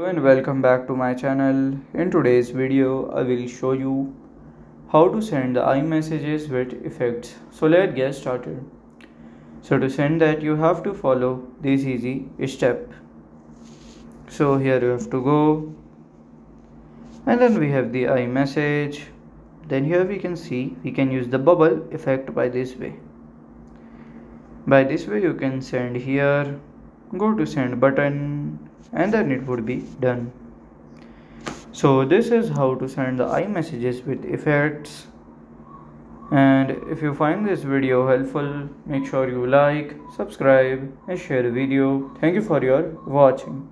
Hello and welcome back to my channel. In today's video, I will show you how to send the iMessages with effects. So let's get started. So to send that you have to follow this easy step. So here you have to go and then we have the iMessage. Then here we can see we can use the bubble effect by this way. By this way you can send here, go to send button and then it would be done. So this is how to send the iMessages with effects. And if you find this video helpful make sure you like subscribe and share the video. Thank you for your watching